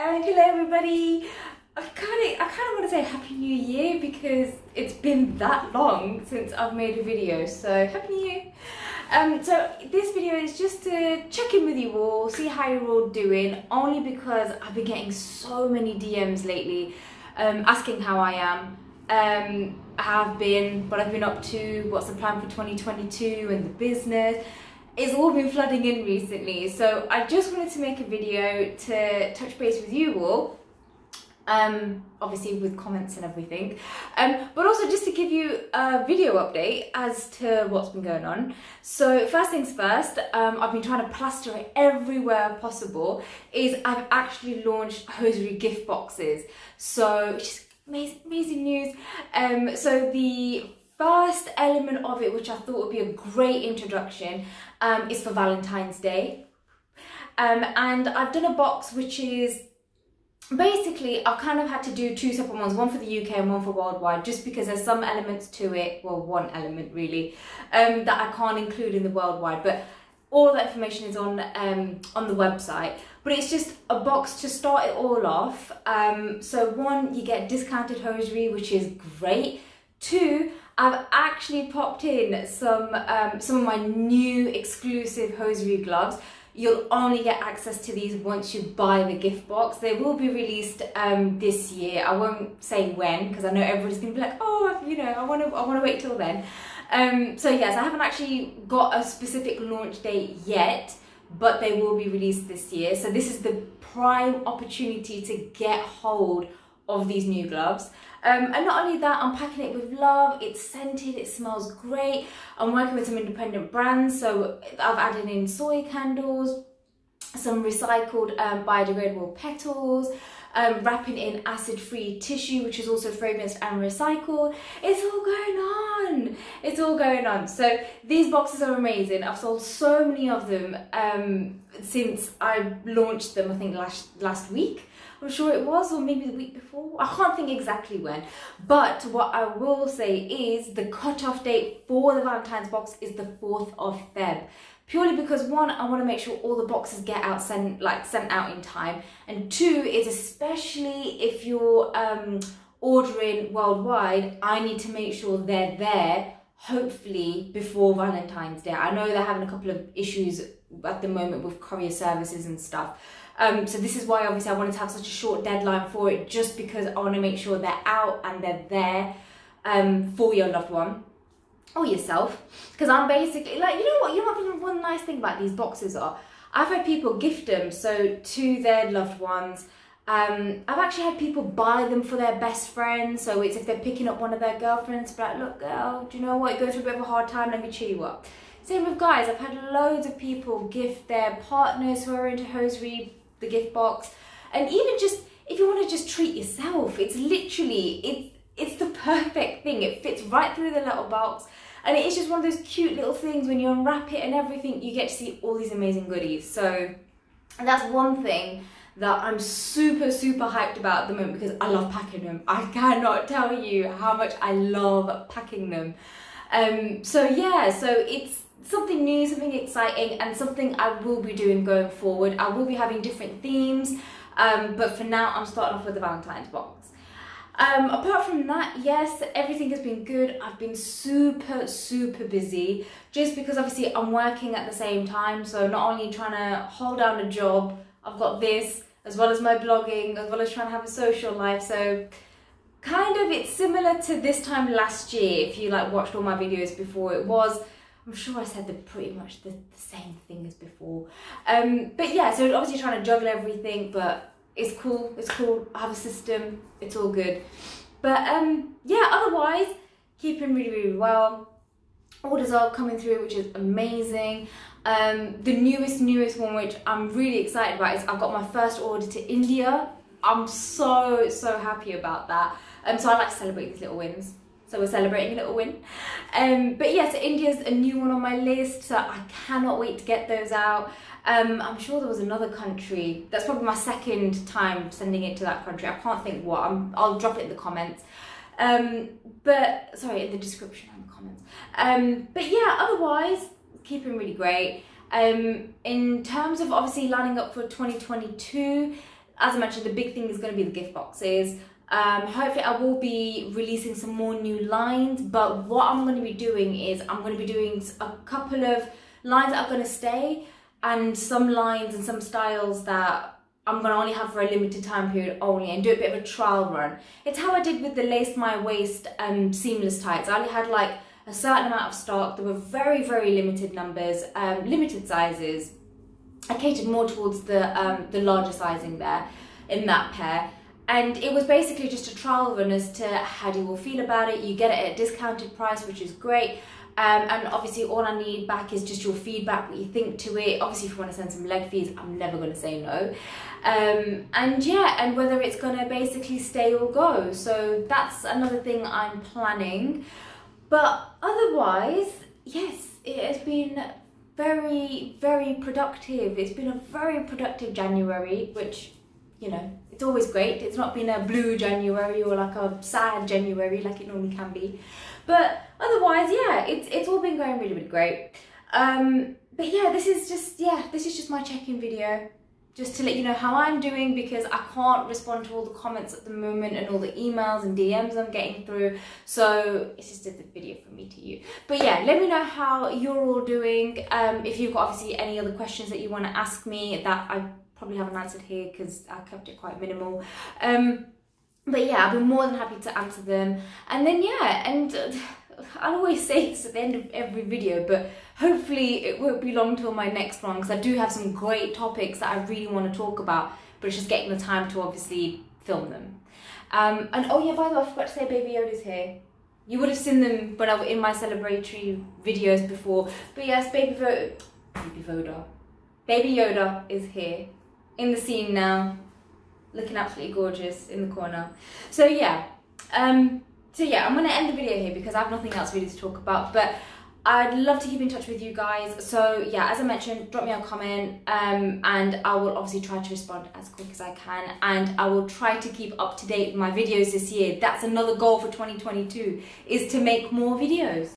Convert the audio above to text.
And hello everybody. I kind of I kind of want to say Happy New Year because it's been that long since I've made a video. So Happy New Year. Um, so this video is just to check in with you all, see how you're all doing. Only because I've been getting so many DMs lately, um, asking how I am. Um, I have been, what I've been up to, what's the plan for 2022 and the business it's all been flooding in recently so I just wanted to make a video to touch base with you all um, obviously with comments and everything um, but also just to give you a video update as to what's been going on. So first things first um, I've been trying to plaster it everywhere possible is I've actually launched hosiery gift boxes. So amazing, amazing news. Um, so the first element of it, which I thought would be a great introduction, um, is for Valentine's Day. Um, and I've done a box which is basically I've kind of had to do two separate ones, one for the UK and one for worldwide, just because there's some elements to it, well, one element really, um, that I can't include in the worldwide. But all that information is on um, on the website. But it's just a box to start it all off. Um, so one, you get discounted hosiery, which is great. Two, I've actually popped in some um, some of my new exclusive hosiery gloves. You'll only get access to these once you buy the gift box. They will be released um, this year. I won't say when because I know everybody's gonna be like, oh, you know, I want to I want to wait till then. Um, so yes, I haven't actually got a specific launch date yet, but they will be released this year. So this is the prime opportunity to get hold of these new gloves. Um, and not only that, I'm packing it with love, it's scented, it smells great. I'm working with some independent brands, so I've added in soy candles, some recycled um, biodegradable petals, um, wrapping in acid-free tissue, which is also fragranced and recycled. It's all going on. It's all going on. So these boxes are amazing. I've sold so many of them um, since I launched them, I think last, last week. I'm sure it was, or maybe the week before. I can't think exactly when. But what I will say is the cutoff date for the Valentine's box is the 4th of Feb. Purely because one, I want to make sure all the boxes get out sent like sent out in time, and two is especially if you're um, ordering worldwide, I need to make sure they're there hopefully before Valentine's Day. I know they're having a couple of issues at the moment with courier services and stuff. Um, so this is why obviously I wanted to have such a short deadline for it, just because I want to make sure they're out and they're there um, for your loved one or yourself. Because I'm basically like, you know what? You know what? One nice thing about these boxes are, I've had people gift them so to their loved ones. Um, I've actually had people buy them for their best friends. So it's if they're picking up one of their girlfriends, but like, look, girl, do you know what? Going through a bit of a hard time. Let me cheer you up. Same with guys. I've had loads of people gift their partners who are into hosiery the gift box. And even just, if you want to just treat yourself, it's literally, it's, it's the perfect thing. It fits right through the little box. And it's just one of those cute little things when you unwrap it and everything, you get to see all these amazing goodies. So that's one thing that I'm super, super hyped about at the moment because I love packing them. I cannot tell you how much I love packing them. Um, so yeah, so it's something new, something exciting, and something I will be doing going forward. I will be having different themes, um, but for now, I'm starting off with the Valentine's box. Um, apart from that, yes, everything has been good. I've been super, super busy just because obviously I'm working at the same time. So not only trying to hold down a job, I've got this as well as my blogging, as well as trying to have a social life. So kind of it's similar to this time last year. If you like watched all my videos before, it was I'm sure I said the pretty much the, the same thing as before. Um, but yeah, so obviously trying to juggle everything, but it's cool, it's cool. I have a system, it's all good. But um, yeah, otherwise, keeping really, really well. Orders are coming through, which is amazing. Um, the newest, newest one, which I'm really excited about, is I've got my first order to India. I'm so, so happy about that. Um, so I like to celebrate these little wins. So we're celebrating a little win. Um, but yeah, so India's a new one on my list, so I cannot wait to get those out. Um, I'm sure there was another country. That's probably my second time sending it to that country. I can't think what. i will drop it in the comments. Um, but sorry, in the description and the comments. Um, but yeah, otherwise, keeping really great. Um, in terms of obviously lining up for 2022, as I mentioned, the big thing is going to be the gift boxes. Um, hopefully I will be releasing some more new lines, but what I'm going to be doing is I'm going to be doing a couple of lines that are going to stay and some lines and some styles that I'm going to only have for a limited time period only and do a bit of a trial run. It's how I did with the Lace My Waist um, seamless tights. I only had like a certain amount of stock. There were very, very limited numbers, um, limited sizes. I catered more towards the, um, the larger sizing there in that pair and it was basically just a trial run as to how you all feel about it. You get it at a discounted price, which is great. Um, and obviously all I need back is just your feedback, what you think to it. Obviously if you want to send some leg fees, I'm never going to say no. Um, and yeah, and whether it's going to basically stay or go. So that's another thing I'm planning. But otherwise, yes, it has been very, very productive. It's been a very productive January, which you know, it's always great. It's not been a blue January or like a sad January like it normally can be. But otherwise, yeah, it's, it's all been going really, really great. Um, but yeah, this is just, yeah, this is just my check-in video. Just to let you know how I'm doing because I can't respond to all the comments at the moment and all the emails and DMs I'm getting through. So it's just a video for me to you. But yeah, let me know how you're all doing. Um, if you've got obviously any other questions that you want to ask me that I probably haven't answered here because I kept it quite minimal. Um, but yeah, I've be more than happy to answer them. And then yeah, and uh, I always say this at the end of every video, but hopefully it won't be long till my next one because I do have some great topics that I really want to talk about, but it's just getting the time to obviously film them. Um, and oh yeah, by the way, I forgot to say Baby Yoda's here. You would have seen them when I was in my celebratory videos before. But yes, Baby Voda, Baby Baby Yoda is here in the scene now, looking absolutely gorgeous in the corner. So yeah, um, so yeah, I'm gonna end the video here because I have nothing else really to talk about, but I'd love to keep in touch with you guys. So yeah, as I mentioned, drop me a comment um, and I will obviously try to respond as quick as I can and I will try to keep up to date with my videos this year. That's another goal for 2022 is to make more videos.